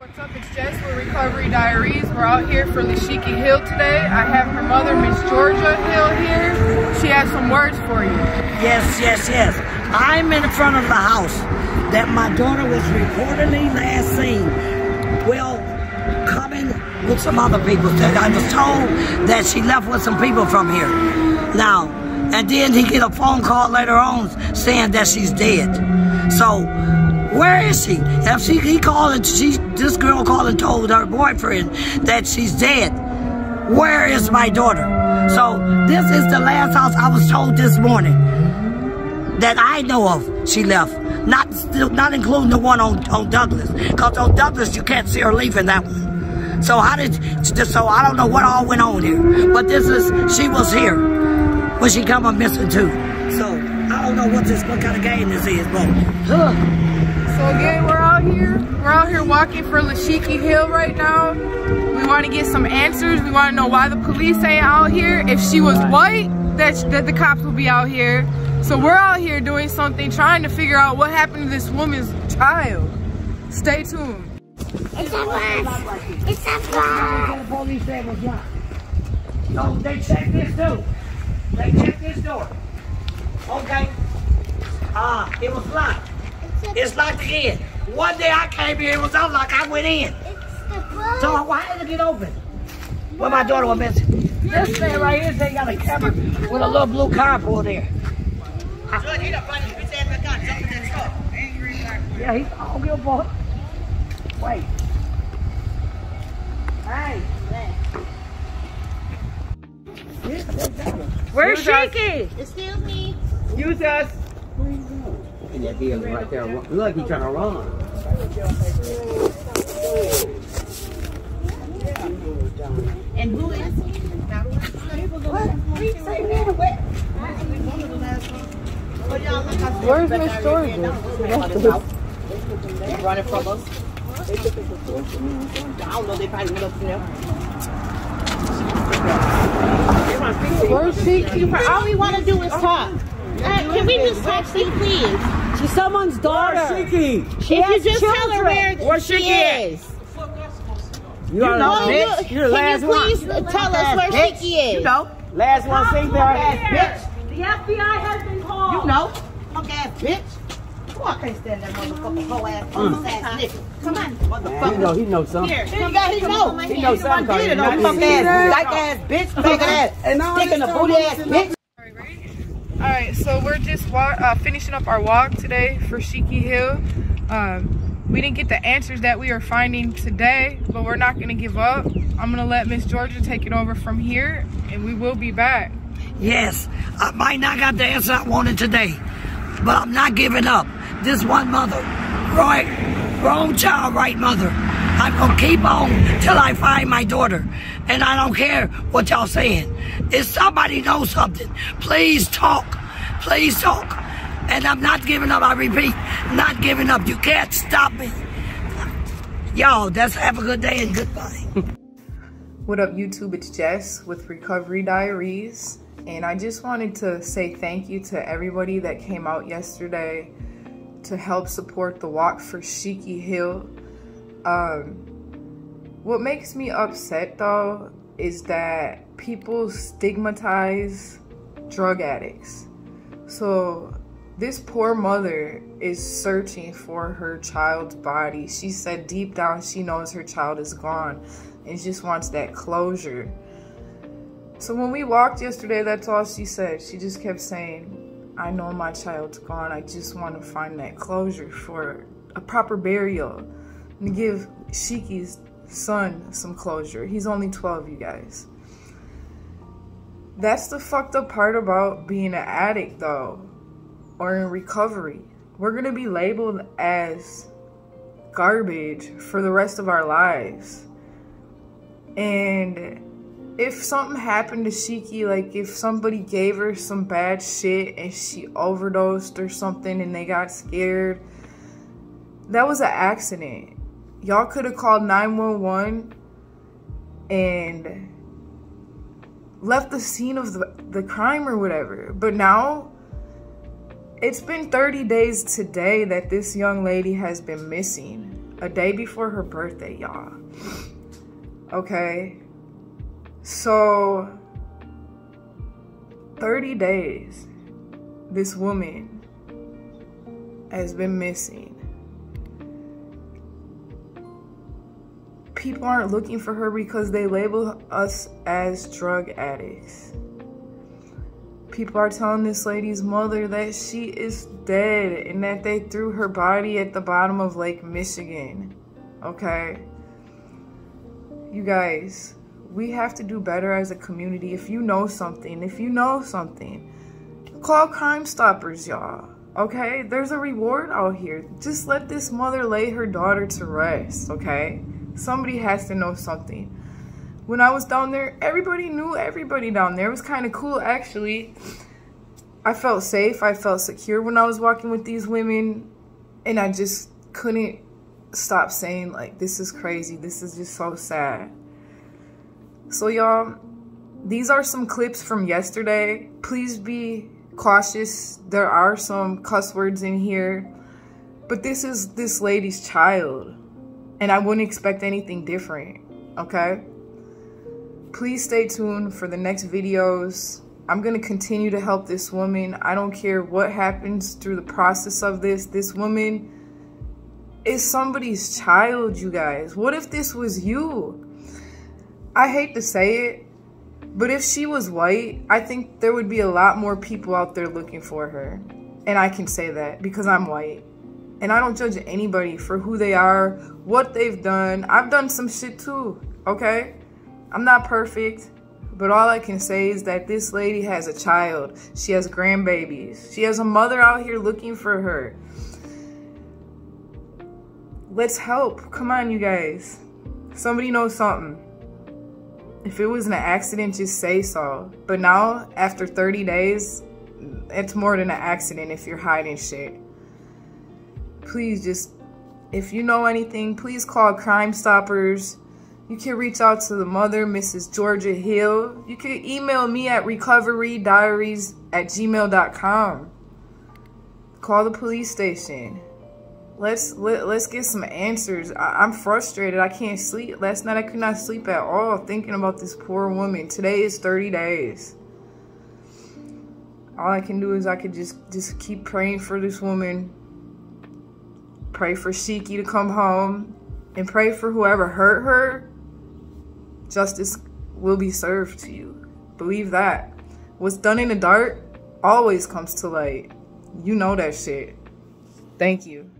What's up? It's Jess with Recoveree Diaries. We're out here for Lashiki Hill today. I have her mother, Miss Georgia Hill, here. She has some words for you. Yes, yes, yes. I'm in front of the house that my daughter was reportedly last seen. Well, coming with some other people. I was told that she left with some people from here. Now, and then he get a phone call later on saying that she's dead. So where is she? If she he called she this girl called and told her boyfriend that she's dead. Where is my daughter? So this is the last house I was told this morning that I know of she left. Not not including the one on, on Douglas. Because on Douglas you can't see her leaving that one. So how did so I don't know what all went on here. But this is she was here when she come up missing too. So I don't know what this what kind of game this is, but huh. So again, we're out here. We're out here walking for Lashiki Hill right now. We want to get some answers. We want to know why the police ain't out here. If she was white, that, that the cops will be out here. So we're out here doing something, trying to figure out what happened to this woman's child. Stay tuned. It's a bus. It's a bus. The police said was locked. No, they checked this too. They checked this door. Okay. Ah, uh, it was locked. It's locked again. One day I came here, it was unlocked. I went in. So why did it get open? Well, my daughter was missing. This thing right here, they got a camera with a little blue car pulled there. Yeah, he's all good boy. Wait. Hey. Where's Sheky? Excuse me. Use us. And that vehicle right there, look like he's trying to run. And who is he? Where's Miss Georgia? running from us. I don't know, they probably went up to them. Where's she? All we want to do is talk. Uh, can we just talk, please? Someone's daughter. Sheky! If you just tell her where Where's she Sheky is. You are No, the you, bitch. You're the can last you one. please tell us where Bitch. Sheky is? You know. Last one seen there, ass The FBI has been called. You know. Punk ass bitch. Oh, I can't stand that motherfucking hoe ass, Mm. ass nigga. Come on, motherfucker. he know, he know something. Here, come he know. He know something. It, Not no punk ass, dyke ass bitch, faggot ass, stick in the booty ass bitch. All right, so we're just wa uh, finishing up our walk today for Sheky Hill. Um, we didn't get the answers that we are finding today, but we're not gonna give up. I'm gonna let Miss Georgia take it over from here, and we will be back. Yes, I might not got the answer I wanted today, but I'm not giving up. This one mother, right, wrong child, right mother. I'm gonna keep on till I find my daughter, and I don't care what y'all saying. If somebody knows something, please talk, please talk. And I'm not giving up. I repeat, not giving up. You can't stop me. Yo, that's have a good day and goodbye. What up, YouTube? It's Jess with Recoveree Diaries. And I just wanted to say thank you to everybody that came out yesterday to help support the walk for Sheky Hill. Um, what makes me upset though is that people stigmatize drug addicts. So this poor mother is searching for her child's body. She said deep down she knows her child is gone and just wants that closure. So when we walked yesterday, that's all she said. She just kept saying, I know my child's gone. I just want to find that closure for a proper burial and give Sheky's son some closure. He's only 12, you guys. That's the fucked up part about being an addict, though, or in recovery. We're gonna be labeled as garbage for the rest of our lives. And if something happened to Sheky, like if somebody gave her some bad shit and she overdosed or something and they got scared, that was an accident. Y'all could have called 911 and left the scene of the, the crime or whatever. But now, it's been 30 days today that this young lady has been missing. a day before her birthday, y'all. Okay. So 30 days this woman has been missing. People aren't looking for her because they label us as drug addicts. People are telling this lady's mother that she is dead and that they threw her body at the bottom of Lake Michigan. Okay? You guys, we have to do better as a community. If you know something, if you know something, call Crime Stoppers, y'all. Okay? There's a reward out here. Just let this mother lay her daughter to rest, okay? Somebody has to know something. When I was down there, everybody knew everybody down there. It was kind of cool, actually. I felt safe. I felt secure when I was walking with these women. And I just couldn't stop saying, like, this is crazy. This is just so sad. So y'all, these are some clips from yesterday. Please be cautious. There are some cuss words in here. But this is this lady's child. And I wouldn't expect anything different. Okay? Please stay tuned for the next videos. I'm going to continue to help this woman. I don't care what happens through the process of this. This woman is somebody's child, you guys. What if this was you? I hate to say it, but if she was white, I think there would be a lot more people out there looking for her. And I can say that because I'm white. And I don't judge anybody for who they are, what they've done. I've done some shit too, okay? I'm not perfect, but all I can say is that this lady has a child. She has grandbabies. She has a mother out here looking for her. Let's help. Come on, you guys. Somebody knows something. If it was an accident, just say so. But now, after 30 days, it's more than an accident if you're hiding shit. Please just, if you know anything, please call Crime Stoppers. You can reach out to the mother, Mrs. Georgia Hill. You can email me at recoverydiaries at gmail.com. Call the police station let's let, let's get some answers I, am frustrated i can't sleep last night i could not sleep at all thinking about this poor woman today is 30 days all i can do is i could just just keep praying for this woman pray for sheky to come home and pray for whoever hurt her. Justice will be served to you. Believe that. What's done in the dark always comes to light. You know that shit. Thank you